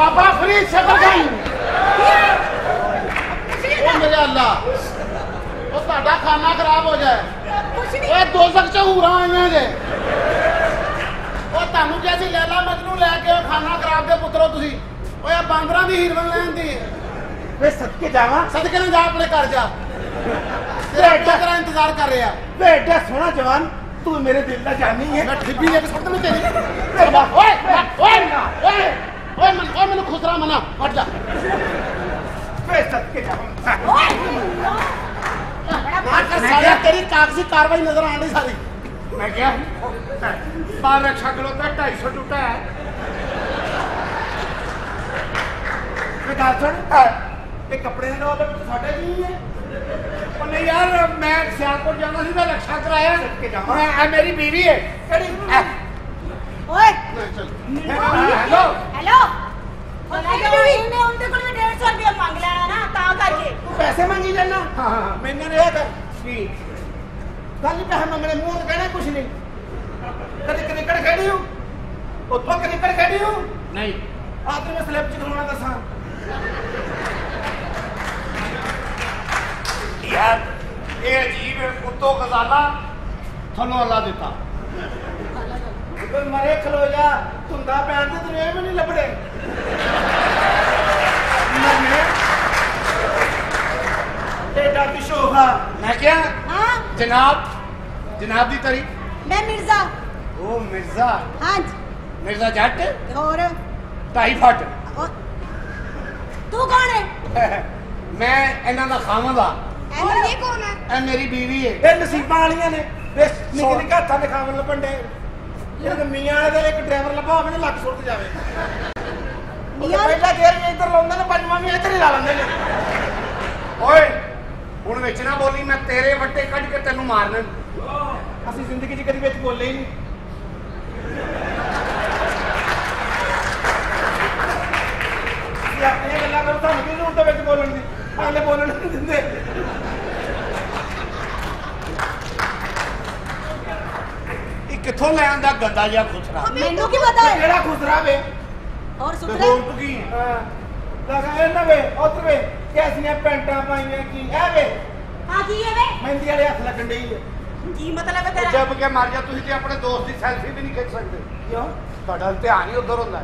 ਬਾਬਾ ਫਰੀਦ ਸ਼ਕਰ ਗਈ ਉਹ ਮੇਰੇ ਅੱਲਾ। ਉਹ ਤੁਹਾਡਾ ਖਾਣਾ ਖਰਾਬ ਹੋ ਜਾਏ। ਕੁਛ ਨਹੀਂ। ਓਏ ਦੋਜ਼ਖ ਚ ਹੂਰਾਂ ਆਈਆਂ ਜੇ। ਉਹ ਤੁਹਾਨੂੰ ਕਿਹਾ ਸੀ ਲੈਲਾ ਮਜਨੂ ਲੈ ਕੇ ਉਹ ਖਾਣਾ ਖਰਾਬ ਦੇ ਪੁੱਤਰੋ ਤੁਸੀਂ। ਓਏ ਬਾਂਦਰਾਂ ਦੀ ਹੀਰਵਨ ਲੈਣ ਦੀ। ਵੇ ਸਦਕੇ ਜਾਵਾਂ। ਸਦਕੇ ਨੂੰ ਜਾ ਆਪਣੇ ਘਰ ਜਾ। ਤੇਰਾ ਤੇਰਾ ਇੰਤਜ਼ਾਰ ਕਰ ਰਿਹਾ? ਵੇ ਐਡਾ ਸੋਹਣਾ ਜਵਾਨ ਤੂੰ ਮੇਰੇ ਦਿਲ ਦਾ ਜਾਨੀ ਹੈ ਮੈਂ ਠਿੱਬੀ ਇੱਕ ਸੁੱਟ ਮੈਂ ਤੇਰੀ ਓਏ ਓਏ। ਓਏ। ਓਏ ਮਨ ਓਏ ਮੈਨੂੰ ਖੁਸਰਾ ਮਨਾ ਹਟ ਜਾ ਜਾਵਾਂ ਆਖਰ ਸਾਲਿਆ ਤੇਰੀ ਕਾਗਜ਼ੀ ਕਾਰਵਾਈ ਨਜ਼ਰ ਆਣ ਡਈ ਸਾਰੀ ਮੈਂ ਕਿਹਾ ਬਾਲ ਰਕਸ਼ਾ ਕਿਲੋ ਤਾਂ 250 ਟੁੱਟਾ ਹੈ ਇਹ ਕੱਪੜੇ ਦੇ ਨਾਲ ਸਾਡੇ ਜੀ ਹੈ ਉਹ ਨਹੀਂ ਯਾਰ ਮੈਂ ਸਿਆਲਕੋਟ ਜਾਣਾ ਸੀ ਤਾਂ ਰਕਸ਼ਾ ਕਰਾਇਆ ਮੈਂ ਇਹ ਮੇਰੀ ਬੀਵੀ ਹੈ ਕਿਹੜੀ ਓਏ ਹੈਲੋ ਹੈਲੋ ਉਹਨੇ ਉਹਦੇ ਕੋਲ ਵੀ 150 ਰੁਪਏ ਮੰਗ ਲੈਣਾ ਨਾ ਤਾਂ ਕਰਕੇ ਤੂੰ ਪੈਸੇ ਮੰਗੀ ਜਾਨਾ ਹਾਂ ਹਾਂ ਮੈਨੂੰ ਰਿਹਾ ਕਰ ਕੀ ਗੱਲ ਹੀ ਪੈਸੇ ਮੰਗਣੇ ਮੂੰਹ ਤੋਂ ਕਹਿਣਾ ਕੁਛ ਨਹੀਂ ਕਦੇ ਕਦੇ ਕੜ ਖੜੀ ਹੂੰ ਉੱਥੋਂ ਕਦੇ ਕੜ ਖੜੀ ਹੂੰ ਨਹੀਂ ਆਖਰ ਮੈਂ ਸਲਿੱਪ ਚ ਖਲੋਣਾ ਦੱਸਾਂ ਯਾਰ ਇਹ ਅਜੀਬ ਕੁੱਤੋ ਖਜ਼ਾਨਾ ਤੁਹਾਨੂੰ ਅੱਲਾ ਦਿੱਤਾ ਕੋਈ ਮਰੇ ਖਲੋ ਜਾ ਧੁੰਦਾ ਪੈਣ ਤੇ ਤੈਨੂੰ ਇਹ ਵੀ ਨਹੀਂ ਲੱਭੜੇ ਮਰਨੇ। ਏਡਾ ਸ਼ੋਭਾ ਮੈਂ ਕਿਹਾ ਹਾਂ। ਜਨਾਬ ਜਨਾਬ ਦੀ ਤਾਰੀਫ ਮੈਂ ਮਿਰਜ਼ਾ। ਉਹ ਮਿਰਜ਼ਾ? ਹਾਂਜੀ ਮਿਰਜ਼ਾ ਜੱਟ? ਤੇ ਹੋਰ? ਢਾਈ ਫੱਟ। ਤੂੰ ਕੌਣ ਹੈ? ਮੈਂ ਇਹਨਾਂ ਦਾ ਖਾਵਾਂ ਦਾ। ਇਹ ਕੌਣ ਹੈ? ਇਹ ਮੇਰੀ ਬੀਵੀ ਹੈ। ਇਹ ਨਸੀਬਾਂ ਵਾਲੀਆਂ ਨੇ। ਨਿੱਕੇ ਨਿੱਕੇ ਹੱਥਾਂ ਦੇ ਖਾਵਣ ਲੱਭਣ ਡੇ ਜੇ ਮੀਆਂ ਵਾਲੇ ਦੇ ਇੱਕ ਡਰਾਈਵਰ ਲੱਭਾ ਹੋਵੇ ਨਾ ਲੱਕ ਸੁੱਟ ਜਾਵੇ। ਮੀਆਂ- ਪਹਿਲਾ ਗੇਰ ਵੀ ਇੱਧਰ ਲਾਉਂਦੇ ਨੇ ਪੰਜਵਾਂ ਵੀ ਇੱਧਰ ਹੀ ਲਾ ਲੈਂਦੇ ਨੇ। ਓਏ ਹੁਣ ਵਿੱਚ ਨਾ ਬੋਲੀ ਮੈਂ ਤੇਰੇ ਵੱਟੇ ਕੱਢ ਕੇ ਤੈਨੂੰ ਮਾਰਨਾ। ਅਸੀਂ ਜ਼ਿੰਦਗੀ 'ਚ ਕਦੀ ਵਿੱਚ ਬੋਲੇ ਹੀ ਨਹੀਂ। ਇਹ ਆਪਣੀਆਂ ਗੱਲਾਂ ਕਰੋ ਤੁਹਾਨੂੰ ਕੀ ਜ਼ਰੂਰਤ ਹੈ ਵਿੱਚ ਬੋਲਣ ਦੀ? ਅਗਲੇ ਬੋਲਣ ਨਹੀਂ ਦਿੰਦੇ। ਕਿੱਥੋਂ ਲੈ ਆਂਦਾ ਗੰਦਾ ਜਿਹਾ ਖੁਸਰਾ? ਮੈਨੂੰ ਕੀ ਪਤਾ? ਹੈ ਕਿਹੜਾ ਖੁਸਰਾ ਵੇ? ਹੋਰ ਤੇ ਸੁਧਰੇ? ਹੋਰ ਤੂੰ ਕੀ ਹਾਂ? ਲਗਾ ਇਹ ਨਾ ਵੇ ਉਧਰ ਵੇ ਕੈਸੀਆਂ ਪੈਂਟਾਂ ਪਾਈਆਂ ਕੀ? ਇਹ ਵੇ। ਹਾਂ ਕੀ ਹੈ ਵੇ? ਮਹਿੰਦੀ ਵਾਲੇ ਹੱਥ ਲੱਗਣ ਡਈ ਹੈ ਕੀ ਮਤਲਬ ਹੈ ਤੇਰਾ? ਜਬ ਕੇ ਮਰ ਜਾ ਤੁਸੀਂ ਤੇ ਆਪਣੇ ਦੋਸਤ ਦੀ ਸੈਲਫੀ ਵੀ ਨਹੀਂ ਖਿੱਚ ਸਕਦੇ। ਕਿਉਂ? ਤੁਹਾਡਾ ਧਿਆਨ ਹੀ ਉਧਰ ਹੁੰਦਾ।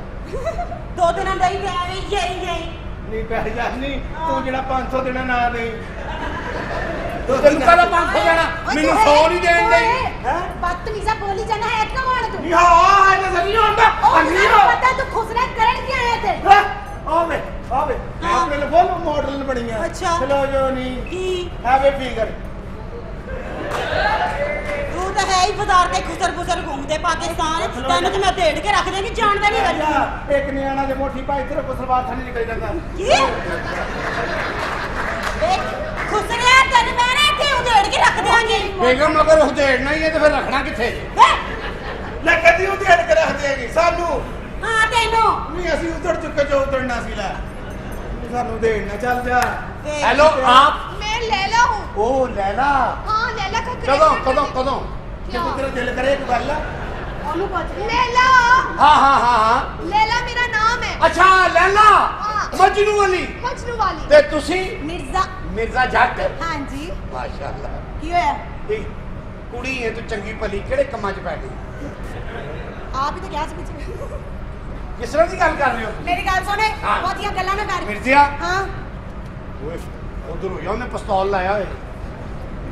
ਦੋ ਦਿਨਾਂ ਦਾ ਹੀ ਗਿਆ ਵੇ ਯਈ ਯਈ ਨਹੀਂ ਪੈ ਜਾ ਨਹੀਂ। ਤੂੰ ਜਿਹੜਾ 500 ਦੇਣਾ ਨਾ ਦੇ। ਤੈਨੂੰ ਕਹਦਾ 500 ਦੇਣਾ? ਮੈਨੂੰ 100 ਨਹੀਂ ਦੇਣ? ਜਾਣਾ ਹੈ ਕੌਣ ਤੂੰ। ਯਾ ਇਹ ਤਾਂ ਸਹੀ ਹੁੰਦਾ ਉਹ ਅੰਨੀ ਮੈਨੂੰ ਪਤਾ ਤੂੰ ਖੁਸਰਾ ਕਰਨ ਕੀ ਆਇਆ ਤੇ ਆਵੇ ਆਵੇ ਹਾਂ। ਆਪਣੇ ਲਈ ਫੁੱਲ ਮਾਡਲ ਬਣੀਆਂ। ਅੱਛਾ। ਚਲੋ ਜੋ ਨਹੀਂ ਕੀ? ਹੈਵੇ ਫਿਗਰ ਤੂੰ ਤਾਂ ਹੈ ਹੀ ਬਾਜ਼ਾਰ ਤੇ ਖੁਸਰ ਖੁਸਰ ਘੁੰਮਦੇ ਪਾਕਿਸਤਾਨ ਤੈਨੂੰ ਤੇ ਮੈਂ ਢੇੜ ਕੇ ਰੱਖ ਦੇਂਗੀ ਜਾਣਦਾ ਨਹੀਂ ਗੱਲ ਇੱਕ ਨਿਆਣਾ ਜੇ ਮੋਠੀ ਪਾਈ ਤੇਰੇ ਕੋ ਸਲਵਾਰ ਥਾਂ ਨਿਕਲ ਜਾਂਦਾ। ਕੀ? ਵੇਖ ਖੁਸਰਿਆ ਤੈਨੂੰ ਮੈਂ ਇੱਥੇ ਉਧੇੜ ਕੇ ਰੱਖ ਦਿਆਂਗੇ। ਬੇਗਮ ਅਗਰ ਉਧੇੜਨਾ ਹੀ ਹੈ ਤੇ ਫਿਰ ਰੱਖਣਾ ਕਿੱਥੇ ਵੇ ਲੈ ਕਦੀ ਉਧੇੜ ਕੇ ਰੱਖ ਦੇਗੀ ਸਾਨੂੰ। ਹਾਂ ਤੈਨੂੰ। ਨਹੀਂ ਅਸੀਂ ਉਧੜ ਚੁੱਕੇ ਜੋ ਉਧੜਨਾ ਸੀ ਲੈ। ਸਾਨੂੰ ਦੇੜਨਾ ਚੱਲ ਜਾ। ਹੈਲੋ ਆਪ। ਮੈਂ ਲੈਲਾ ਹੂੰ ਉਹ ਲੈਲਾ ਹਾਂ ਲੈਲਾ ਕਾ ਕਦੋਂ ਕਦੋਂ ਕਦੋਂ? ਜਦੋਂ ਤੇਰਾ ਦਿਲ ਕਰੇ ਇੱਕ ਗੱਲ। ਉਹਨੂੰ ਪੁੱਛ। ਲੈਲਾ ਹਾਂ ਹਾਂ ਹਾਂ ਹਾਂ। ਲੈਲਾ ਮੇਰਾ ਨਾਮ ਹੈ। ਅੱਛਾ ਲੈਲਾ ਮਜਨੂ ਵਾਲੀ। ਮਜਨੂ ਵਾਲੀ। ਤੇ ਤੁਸੀਂ? ਮਿਰਜ਼ਾ ਮਿਰਜ਼ਾ ਜੱਟ? ਹਾਂਜੀ। ਮਾਸ਼ਾਅੱਲਾ। ਕੀ ਹੋਇਆ? ਇਹ ਕੁੜੀ ਹੈ ਤੂੰ ਚੰਗੀ ਭਲੀ ਕਿਹੜੇ ਕੰਮਾਂ 'ਚ ਪੈ ਗਈ? ਆਪ ਹੀ ਤਾਂ ਕਿਹਾ ਸੀ ਪਿੱਛੇ ਕਿਸ ਤਰ੍ਹਾਂ ਦੀ ਗੱਲ ਕਰ ਰਹੇ ਹੋ ਮੇਰੀ ਗੱਲ ਸੁਣੇ ਹਾਂ। ਬਹੁਤੀਆਂ ਗੱਲਾਂ ਨਾ ਕਰ। ਮਿਰਜ਼ਾ ਹਾਂ। ਓਏ ਉਧਰ ਹੋ ਉਹਨੇ ਪਿਸਤੌਲ ਲਾਇਆ ਹੋਇਆ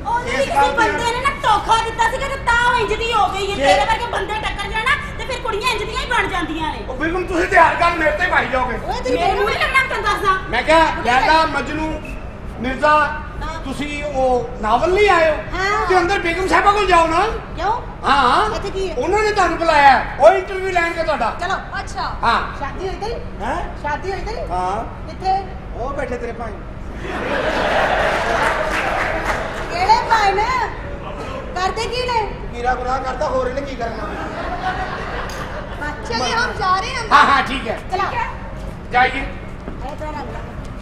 ਉਹਨੇ ਇਸ ਵੀ ਕਿਸੇ ਗੱਲ ਤੇ- ਬੰਦੇ ਨੇ ਨਾ ਧੋਖਾ ਦਿੱਤਾ ਸੀਗਾ ਤੇ ਤਾਂ ਉਹ ਇੰਜ ਦੀ ਹੋ ਗਈ ਹੈ। ਜੇ- ਤੇਰੇ ਵਰਗੇ ਬੰਦੇ ਟੱਕਰ ਜਾਣਾ ਤੇ ਫਿਰ ਕੁੜੀਆਂ ਇੰਜ ਦੀਆਂ ਹੀ ਬਣ ਜਾਂਦੀਆਂ ਨੇ। ਉਹ ਬਿਲਕੁਲ ਤੁਸੀਂ ਤੇ ਹਰ ਗੱਲ ਮੇਰੇ ਤੇ ਪਾਈ ਜਾਓਗੇ। ਓਏ ਤੇਰੀ ਮੈਨੂੰ ਨਹੀਂ ਲੱਗਣਾ ਤੈਨੂੰ ਦੱਸਦਾ? ਮੈਂ ਕਿਹਾ ਲੈਲਾ ਮਜਨੂ ਮਿਰਜ਼ਾ ਹਾਂ। ਤੁਸੀਂ ਉਹ ਨਾਵਲ ਨਹੀਂ ਆਏ ਹੋ ਹਾਂ। ਤੇ ਅੰਦਰ ਬੇਗਮ ਸਾਹਿਬਾ ਕੋਲ ਜਾਓ ਨਾ ਕਿਉਂ ਹਾਂ ਇੱਥੇ ਕੀ ਹੈ? ਉਹਨਾਂ ਨੇ ਤੁਹਾਨੂੰ ਬੁਲਾਇਆ ਹੈ। ਉਹ ਇੰਟਰਵਿਊ ਲੈਣਗੇ ਤੁਹਾਡਾ ਚਲੋ अच्छा ਹਾਂ ਸ਼ਾਦੀ ਹੋਈ ਤੇਰੀ ਹੈ ਸ਼ਾਦੀ ਹੋਈ ਤੇਰੀ ਹਾਂ ਕਿੱਥੇ ਉਹ ਬੈਠੇ ਤੇਰੇ ਭਾਈ ਕਿਹੜੇ ਭਾਈ ਨੇ ਕਰਦੇ ਕੀ ਨੇ ਕੀਰਾ ਗੁਨਾਹ ਕਰਦਾ ਹੋਰ ਇਹਨੇ ਕੀ ਕਰਨਾ चलिए हम जा रहे हैं हाँ हाँ ठीक है ਚਲਾ जाइए ਇਹ ਤਾਂ ਰੰਗ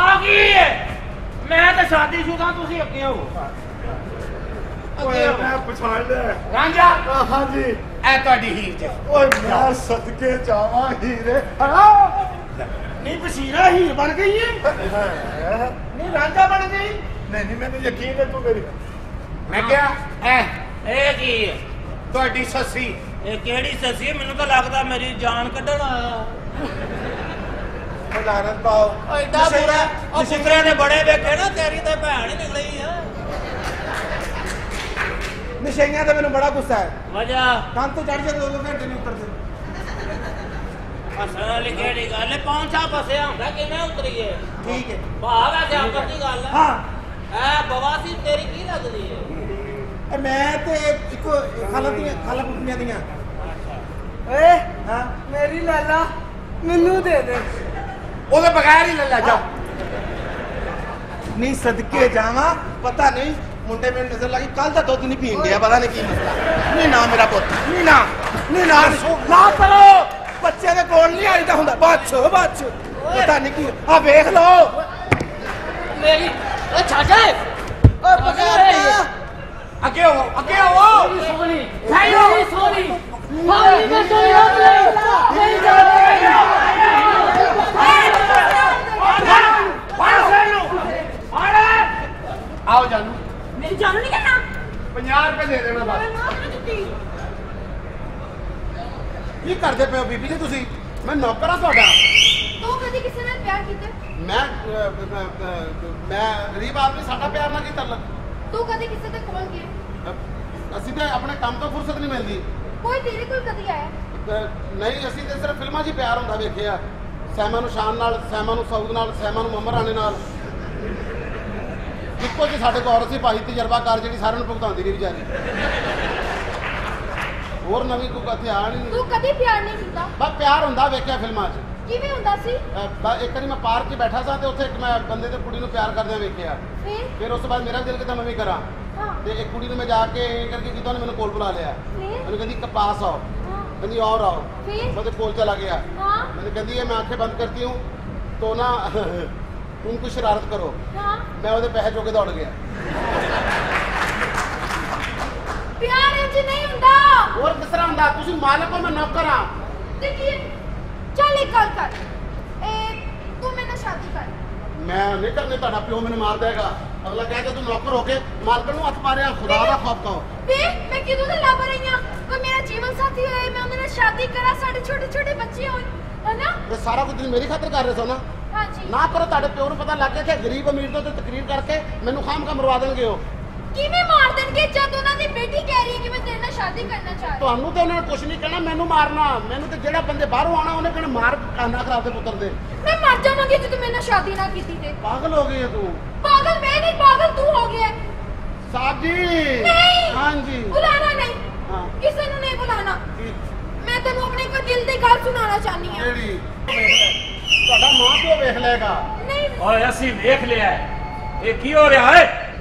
ਆ ਮੈਂ ਤਾਂ ਸ਼ਾਦੀशुदा ਤੁਸੀਂ ਅੱਗੇ ਹੋ। ਓਏ ਮੈਂ ਪਛਾਣ ਲਿਆ। ਰਾਂਝਾ। ਆ, ਹਾਂਜੀ। ਇਹ ਤੁਹਾਡੀ ਹੀਰ ਜੀ ਓਏ ਮੈਂ ਸਦਕੇ ਜਾਵਾਂ ਹੀਰੇ। ਹਾਂ। ਨਹੀਂ ਬਸੀਰਾ ਹੀਰ ਬਣ ਗਈ ਏ। ਨਹੀਂ ਰਾਂਝਾ ਬਣ ਗਈ। ਨਹੀਂ ਨਹੀਂ ਮੈਨੂੰ ਯਕੀਨ ਹੈ ਤੂੰ ਮੇਰੀ। ਮੈਂ ਕਿਹਾ ਇਹ ਇਹ ਕੀ ਹੈ ਤੁਹਾਡੀ ਸੱਸੀ। ਇਹ ਕਿਹੜੀ ਸੱਸੀ ਹੈ? ਮੈਨੂੰ ਤਾਂ ਲੱਗਦਾ ਮੇਰੀ ਜਾਨ ਕੱਢਣ ਆਇਆ। ਮਲਾਰਤ ਪਾਓ। ਐਡਾ ਬੁਰਾ। ਉਹ ਪੁੱਤਰੇ ਦੇ ਬੜੇ ਵੇਖੇ ਨਾ ਤੇਰੀ ਤੇ ਭੈਣ ਹੀ ਨਿਕਲੀ ਆ। ਨਿਸ਼ਾਈਆਂ ਤੇ ਮੈਨੂੰ ਬੜਾ ਗੁੱਸਾ ਹੈ। ਵਜਾ। ਕੰਨ ਤੋਂ ਚੜ ਜਾ ਦੋ ਦੋ ਘੰਟੇ ਨਹੀਂ ਉਤਰਦੇ। ਅਸਲ ਕਿਹੜੀ ਗੱਲ ਹੈ? ਪੌਂਚਾ ਫਸਿਆ ਹੁੰਦਾ ਕਿਵੇਂ ਉਤਰੀਏ? ਠੀਕ ਹੈ। ਭਾਵ ਹੈ ਤੇ ਆਪਸ ਦੀ ਗੱਲ ਹੈ। ਹਾਂ। ਐ ਬਵਾਸੀ ਤੇਰੀ ਕੀ ਲੱਗਦੀ ਹੈ? ਇਹ ਮੈਂ ਤੇ ਇੱਕੋ ਖਾਲਾ ਦੀਆਂ ਖਾਲਾ ਪੁੱਤੀਆਂ ਦੀਆਂ। ਓਏ ਹਾਂ। ਮੇਰੀ ਲਾਲਾ ਮੈਨੂੰ ਦੇ ਦੇ। ਉਹਦੇ ਬਗੈਰ ਹੀ ਲੈ ਲੈ ਜਾ ਨਹੀਂ ਸਦਕੇ ਜਾਵਾਂ ਪਤਾ ਨਹੀਂ ਮੁੰਡੇ ਮੈਨੂੰ ਨਜ਼ਰ ਲੱਗੀ ਕੱਲ ਦਾ ਦੁੱਧ ਨਹੀਂ ਪੀਣ ਡਿਆ ਪਤਾ ਨਹੀਂ ਕੀ ਮਸਲਾ ਨਹੀਂ ਨਾ ਮੇਰਾ ਪੁੱਤ ਨਹੀਂ ਨਾ ਨਹੀਂ ਨਾ ਨਾ ਕਰੋ ਬੱਚੇ ਦੇ ਕੋਲ ਨਹੀਂ ਆਈਦਾ ਹੁੰਦਾ ਬਾਛੋ ਬਾਛ ਪਤਾ ਨਹੀਂ ਕੀ ਆ ਵੇਖ ਲਓ ਮੇਰੀ ਉਹ ਛੱਡ ਓ ਬਗੈਰ ਅੱਗੇ ਹੋ ਅੱਗੇ ਹੋ ਮੇਰੀ ਸੋਹਣੀ ਮਾਰੀ ਮੈਂ ਸੋਹਣੀ ਹੋ ਗਈ ਨਹੀਂ ਆਓ ਜਾਨੂ। ਮੇਰੀ ਜਾਨ ਨਹੀਂ ਕਰਨਾ? 50 ਰੁਪਏ ਦੇ ਦੇਣਾ ਬਸ। ਕੀ ਕਰਦੇ ਪਏ ਹੋ ਬੀਬੀ ਜੀ ਤੁਸੀਂ? ਮੈਂ ਨੌਕਰ ਆ ਤੁਹਾਡਾ। ਤੂੰ ਕਦੀ ਕਿਸੇ ਨਾਲ ਪਿਆਰ ਕੀਤਾ? ਮੈਂ ਮੈਂ ਗਰੀਬ ਆਦਮੀ ਸਾਡਾ ਪਿਆਰ ਨਾ ਕੀ ਤਰਲ? ਤੂੰ ਕਦੀ ਕਿਸੇ ਦੇ ਕੋਲ ਗਿਆ? ਅਸੀਂ ਤੇ ਆਪਣੇ ਕੰਮ ਤੋਂ ਫੁਰਸਤ ਨਹੀਂ ਮਿਲਦੀ। ਕੋਈ ਤੇਰੇ ਕੋਲ ਕਦੀ ਆਇਆ? ਨਹੀਂ ਅਸੀਂ ਤੇ ਸਿਰਫ ਫਿਲਮਾਂ 'ਚ ਪਿਆਰ ਹੁੰਦਾ ਵੇਖਿਆ। ਸੈਮਾ ਨੂੰ ਸ਼ਾਨ ਨਾਲ ਸੈਮਾ ਨੂੰ ਸਾਊਦ ਨਾਲ ਸੈਮਾ ਨੂੰ ਮੰਮਰ ਰਾਣੇ ਨਾਲ। ਇੱਕੋ ਜੀ ਸਾਡੇ ਕੋਲ ਔਰਤ ਸੀ ਭਾਈ ਤਜਰਬਾਕਾਰ ਜਿਹੜੀ ਸਾਰਿਆਂ ਨੂੰ ਭੁਗਤਾਉਂਦੀ ਰਹੀ ਵਿਚਾਰੀ। ਹੋਰ ਨਵੀਂ ਕੋਈ ਕਥੇ ਆ ਨਹੀਂ। ਤੂੰ ਕਦੀ ਪਿਆਰ ਨਹੀਂ ਕੀਤਾ? ਬਸ ਪਿਆਰ ਹੁੰਦਾ ਵੇਖਿਆ ਫਿਲਮਾਂ 'ਚ। ਕਿਵੇਂ ਹੁੰਦਾ ਸੀ? ਬਸ ਇੱਕ ਵਾਰੀ ਮੈਂ ਪਾਰਕ 'ਚ ਬੈਠਾ ਸਾਂ ਤੇ ਉੱਥੇ ਇੱਕ ਮੈਂ ਬੰਦੇ ਤੇ ਕੁੜੀ ਨੂੰ ਪਿਆਰ ਕਰਦਿਆਂ ਵੇਖਿਆ। ਫਿਰ? ਫਿਰ ਉਸ ਤੋਂ ਬਾਅਦ ਮੇਰਾ ਦਿਲ ਕਿਤਾ ਮੈਂ ਵੀ ਕਰਾਂ। ਤੇ ਇੱਕ ਕੁੜੀ ਨੂੰ ਮੈਂ ਜਾ ਕੇ ਕਰਕੇ ਜਿੱਦਾਂ ਮੈਨੂੰ ਕੋਲ ਬੁਲਾ ਲਿਆ। ਮੈਨੂੰ ਕਹਿੰਦੀ ਕਪਾਸ ਆਓ। ਕਹਿੰਦੀ ਔਰ ਆਓ। ਮੈਂ ਤੇ ਕੋਲ ਚਲਾ ਗਿਆ। ਹਾਂ। ਮੈਨੂੰ ਕਹਿੰਦੀ ਇਹ ਮੈਂ ਅੱਖੇ ਬੰਦ ਕਰਤੀ ਹੂੰ। तो ना ਹੁਣ ਕੋਈ ਸ਼ਰਾਰਤ ਕਰੋ। ਮੈਂ ਉਹਦੇ ਪੈਸੇ ਚੋਕੇ ਦੌੜ ਗਿਆ। ਪਿਆਰ ਇੰਜ ਨਹੀਂ ਹੁੰਦਾ। ਹੋਰ ਕਿਸ ਹੁੰਦਾ? ਤੁਸੀਂ ਮਾਲਕ ਹੋ ਮੈਂ ਨੌਕਰ ਹਾਂ। ਦੇਖੀਏ। ਚੱਲ ਇੱਕ ਗੱਲ ਕਰ। ਇਹ ਤੂੰ ਮੇਰੇ ਨਾਲ ਸ਼ਾਦੀ ਕਰ। ਮੈਂ ਨਹੀਂ ਕਰਨੇ ਤੁਹਾਡਾ ਪਿਓ ਮੈਨੂੰ ਮਾਰ ਦੇਗਾ। ਅਗਲਾ ਕਹੇਗਾ ਤੂੰ ਨੌਕਰ ਹੋ ਕੇ ਮਾਲਕ ਨੂੰ ਹੱਥ ਮਾਰਿਆ ਖੁਦਾ ਦਾ ਖੌਫ ਕਹੋ ਵੇ ਮੈਂ ਕਿਦੋਂ ਦਾ ਲੱਭ ਰਹੀ ਆ ਕੋਈ ਮੇਰਾ ਜੀਵਨ ਸਾਥੀ ਹੋਏ ਮੈਂ ਉਹਨਾਂ ਨਾਲ ਸ਼ਾਦੀ ਕਰਾਂ ਸਾਡੇ ਛੋਟੇ ਛੋਟੇ ਬੱਚੇ ਹੋਣ। ਹਨਾ? ਇਹ ਸਾਰਾ ਕੁਝ ਮੇਰੀ ਖਾਤਰ ਕਰ ਰਹੇ ਹੋ ਨਾ? ਨਾ ਕਰੋ ਤੁਹਾਡੇ ਪਿਓ ਨੂੰ ਪਤਾ ਲੱਗ ਗਿਆ ਕਿ ਗਰੀਬ ਅਮੀਰ ਤੋਂ ਤੇ ਤਕਰੀਰ ਕਰਕੇ ਮੈਨੂੰ ਖਾਮ ਖਾ ਮਰਵਾ ਦੇਣਗੇ ਉਹ। ਕਿਵੇਂ ਮਾਰ ਦੇਣਗੇ? ਜਦ ਉਹਨਾਂ ਦੀ ਬੇਟੀ ਕਹਿ ਰਹੀ ਹੈ ਕਿ ਮੈਂ ਤੇਰੇ ਨਾਲ ਸ਼ਾਦੀ ਕਰਨਾ ਚਾਹ ਤੁਹਾਨੂੰ ਤੇ ਉਹਨਾਂ ਨੇ ਕੁਝ ਨਹੀਂ ਕਹਿਣਾ ਮੈਨੂੰ ਮਾਰਨਾ। ਮੈਨੂੰ ਤੇ ਜਿਹੜਾ ਬੰਦੇ ਬਾਹਰੋਂ ਆਣਾ ਉਹਨੇ ਕਹਿਣਾ ਮਾਰ ਕਾਨਾ ਖਰਾਬ ਦੇ ਪੁੱਤਰ ਦੇ। ਮੈਂ ਮਰ ਜਾਵਾਂਗੀ ਜੇ ਤੂੰ ਮੇਰੇ ਨਾਲ ਸ਼ਾਦੀ ਨਾ ਕੀਤੀ ਤੇ। ਪਾਗਲ ਹੋ ਗਈ ਹੈ ਤੂੰ। ਪਾਗਲ ਮੈਂ ਨਹੀਂ ਪਾਗਲ ਤੂੰ ਹੋ ਗਿਆ। ਸਾਹਿਬ ਜੀ। ਨਹੀਂ। ਹਾਂਜੀ। ਬੁਲਾਣਾ ਨਹੀਂ। ਹਾਂ। ਕਿਸੇ ਨੂੰ ਨਹੀਂ ਬੁਲਾਣਾ। ਕੀ- ਮੈਂ ਤੈਨੂੰ ਆਪਣੇ ਕੋਈ ਦਿਲ ਦੀ ਗੱਲ ਸੁਣਾਉਣਾ ਚਾਹਨੀ ਹਾਂ। ਕਿਹੜੀ? ਨਹੀਂ। ਓਏ ਅਸੀਂ ਵੇਖ ਲਿਆ। ਇਹ ਕੀ ਹੋ ਰਿਹਾ ਹੈ?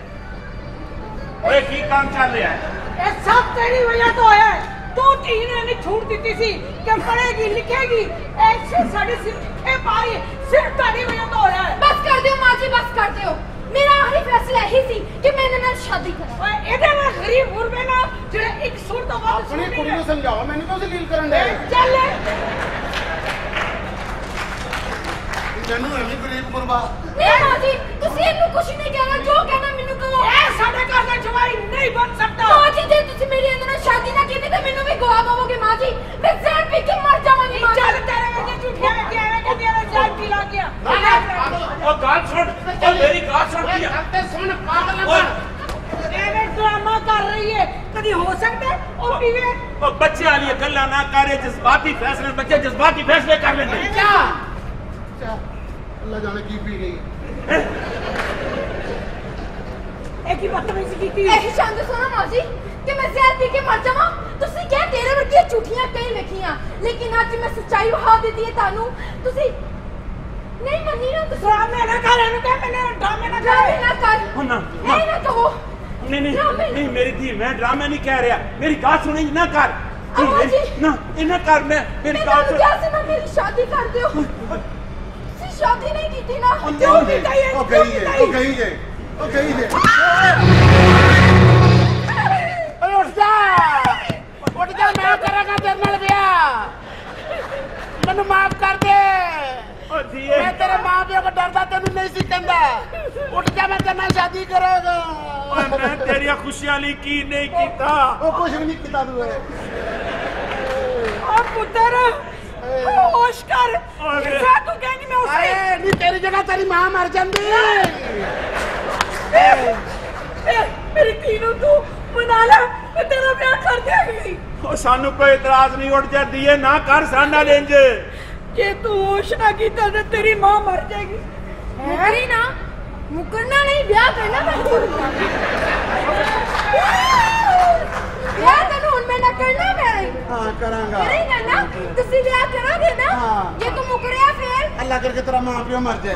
ਓਏ ਕੀ ਕੰਮ ਚੱਲ ਰਿਹਾ ਹੈ? ਇਹ ਸਭ ਤੇਰੀ ਵਜ੍ਹਾ ਤੋਂ ਹੋਇਆ ਹੈ। ਤੂੰ ਧੀ ਨੂੰ ਇੰਨੀ ਛੂਟ ਦਿੱਤੀ ਸੀ ਕਿ ਪੜ੍ਹੇਗੀ ਲਿਖੇਗੀ। ਐਸੇ ਸਾਡੇ ਸਿਰ ਤੇ ਪਾਈ ਸਿਰਫ ਤੁਹਾਡੀ ਵਜ੍ਹਾ ਤੋਂ ਹੋਇਆ ਹੈ। ਬਸ ਕਰ ਦਿਓ ਮਾਂ ਜੀ ਬਸ ਕਰ ਦਿਓ। ਮੇਰਾ ਆਖਰੀ ਫੈਸਲਾ ਇਹੀ ਸੀ ਕਿ ਮੈਂ ਇਹਨਾਂ ਨਾਲ ਸ਼ਾਦੀ ਕਰਾਂ। ਓਏ ਇਹਦੇ ਨਾਲ ਗਰੀਬ ਮੁਰਬੇ ਨਾ ਜਿਹੜੇ ਇੱਕ ਸੁਰ ਤੋਂ ਵੱਧ ਸੁਰ ਆਪਣੀ ਕੁੜੀ ਨੂੰ। ਸਮਝਾਓ ਮੈਨੂੰ ਕਿਉਂ ਜ਼ਲੀਲ ਕਰਨ ਦੇ ਚੱਲ ਮੈਨੂੰ ਐਵੇਂ ਗਰੀਬ ਗੁਰਬਾ ਨਹੀਂ ਮਾਂ ਜੀ ਤੁਸੀਂ ਇਹਨੂੰ ਕੁਝ ਨਹੀਂ ਕਹਿਣਾ ਜੋ ਕਹਿਣਾ ਮੈਨੂੰ ਕਹੋ। ਇਹ ਸਾਡੇ ਘਰ ਦਾ ਜਵਾਈ ਨਹੀਂ ਬਣ ਸਕਦਾ। ਮਾਂ ਜੀ ਜੇ ਤੁਸੀਂ ਮੇਰੀ ਇਹਨਾਂ ਨਾਲ ਸ਼ਾਦੀ ਨਾ ਕੀਤੀ ਤਾਂ ਮੈਨੂੰ ਵੀ ਗਵਾ ਦੇਵੋਗੇ ਮਾਂ ਜੀ ਮੈਂ ਜ਼ਹਿਰ ਪੀ ਕੇ ਮਰ ਜਾਵਾਂਗੀ ਮਾਂ ਚੱਲ ਜੀ ਤੇਰੇ ਵਿੱਚ ਝੂਠੀਆਂ ਕਿ ਐਵੇਂ ਕਿ ਤੇਰਾ ਜਾਨ ਪੀ ਲਾ ਗਿਆ। ਓ ਗੱਲ ਸੁਣ ਓ ਮੇਰੀ ਗੱਲ ਸੁਣ ਕੀ ਆ? ਤੇ ਸੁਣ ਪਾਗਲ ਐਵੇਂ ਡਰਾਮਾ ਕਰ ਰਹੀ ਹੈ ਕਦੀ ਹੋ ਸਕਦਾ? ਉਹ ਪੀਵੇ ਓ ਬੱਚਿਆਂ ਵਾਲੀ ਗੱਲਾਂ ਨਾ ਕਰੇ ਜਜ਼ਬਾਤੀ ਫੈਸਲੇ ਬੱਚੇ ਜਜ਼ਬਾਤੀ ਫੈਸਲੇ ਕਰ ਲੈਂਦੇ। ਨੇ। ਅੱਲਾ ਜਾਣੇ ਕੀ ਪੀ ਗਈ। ਇਹ ਕੀ ਬਦਤਮੀਜ਼ੀ ਕੀਤੀ ਇਹੀ ਸ਼ਾਂਤ ਸੁਣੋ ਮਾਂ ਜੀ ਕਿ ਮੈਂ ਜ਼ਹਿਰ ਪੀ ਕੇ ਮਰ ਜਾਵਾਂ? ਤੁਸੀਂ ਕਿਹਾ ਤੇਰੇ ਵਰਗੀਆਂ ਝੂਠੀਆਂ ਕਈ ਵੇਖੀਆਂ ਲੇਕਿਨ ਅੱਜ ਮੈਂ ਸੱਚਾਈ ਵਹਾ ਦਿੱਤੀ ਹੈ ਤੁਹਾਨੂੰ। ਤੁਸੀਂ ਨਹੀਂ ਮੰਨੀ ਨਾ ਤੁਸੀਂ। ਡਰਾਮੇ ਨਾ ਕਰ ਇਹਨੂੰ ਕਹਿ ਮੈਨੂੰ ਡਰਾਮੇ ਨਾ ਕਰ। ਨਾ ਕਰ। ਨਾ, ਨਾ। ਇਹ ਨਾ। ਕਹੋ। ਨਹੀਂ ਨਹੀਂ। ਨਹੀਂ ਮੇਰੀ ਧੀ ਮੈਂ ਡਰਾਮਾ ਨਹੀਂ ਕਹਿ ਰਿਹਾ। ਮੇਰੀ ਗੱਲ ਸੁਣੀ ਨਾ ਕਰ। ਨਾ ਇਹ ਨਾ ਕਰ ਮੈਂ ਮੇਰੀ ਮੈਂ ਗੱਲ ਤੁਹਾਨੂੰ ਸੁਣ। ਕਿਹਾ ਸੀ ਨਾ ਮੇਰੀ ਸ਼ਾਦੀ ਕਰ ਦਿਓ। ਤੁਸੀਂ ਸ਼ਾਦੀ ਨਹੀਂ ਕੀਤੀ ਨਾ। ਕਿਉਂ ਨਹੀਂ ਕਹੀ ਉਹ ਗਈ ਜੇ ਉਹ ਗਈ ਜੇ ਉਹ ਗਈ ਜੇ ਓਏ ਉੱਠ ਜਾ। ਉੱਠ ਜਾ ਮੈਂ ਕਰਾਂਗਾ ਤੇਰੇ ਨਾਲ ਵਿਆਹ। ਮੈਨੂੰ ਮਾਫ ਕਰ ਦੇ। ਓ ਧੀਏ ਮੈਂ ਤੇਰੇ ਮਾਂ ਪਿਓ ਕੋ ਡਰਦਾ ਤੈਨੂੰ ਨਹੀਂ ਸੀ ਕਹਿੰਦਾ। ਉੱਠ ਜਾ ਮੈਂ ਤੇਰੇ ਨਾਲ ਸ਼ਾਦੀ ਕਰਾਂਗਾ। ਓਏ ਮੈਂ ਤੇਰੀਆਂ ਖੁਸ਼ੀਆਂ ਲਈ ਕੀ ਨਹੀਂ ਕੀਤਾ? ਉਹ ਕੁਝ ਵੀ ਨਹੀਂ ਕੀਤਾ ਤੂੰ ਆ ਪੁੱਤਰ ਹੋਸ਼ ਕਰ। ਕਿਸਾ ਤੂੰ ਕਹਿੰਦੀ ਮੈਂ ਉਸੇ ਆਏ ਨਹੀਂ ਤੇਰੀ ਜਗ੍ਹਾ ਤੇਰੀ ਮਾਂ ਮਰ ਜਾਂਦੀ। ਮੇਰੀ ਧੀ ਨੂੰ ਤੂੰ ਮਨਾ ਲੈ ਮੈਂ ਤੇਰਾ ਵਿਆਹ ਕਰ ਦਿਆਂਗੀ ਓ ਸਾਨੂੰ ਕੋਈ ਇਤਰਾਜ਼ ਨਹੀਂ ਉੱਠ ਜਾ ਧੀਏ ਨਾ ਕਰ ਸਾਡੇ ਨਾਲ ਇੰਜ ਜੇ ਤੂੰ ਹੋਸ਼ ਨਾ ਕੀਤਾ ਤੇ ਤੇਰੀ ਮਾਂ ਮਰ ਜਾਏਗੀ। ਮੁਕਰੀ ਨਾ। ਮੁਕਰਨਾ ਨਹੀਂ ਵਿਆਹ ਕਰਨਾ ਮੈਂ ਵਿਆਹ ਤੈਨੂੰ ਹੁਣ ਮੈਂ ਨਾ ਕਰਨਾ ਮੈਂ ਹਾਂ ਕਰਾਂਗਾ। ਕਰੇਗਾ ਨਾ। ਤੁਸੀਂ ਵਿਆਹ ਕਰੋਗੇ ਨਾ। ਹਾਂ। ਜੇ ਤੂੰ ਮੁਕਰਿਆ ਫੇਰ। ਅੱਲਾ ਕਰਕੇ ਤੇਰਾ ਮਾਂ ਪਿਓ ਮਰ ਜਾਏ।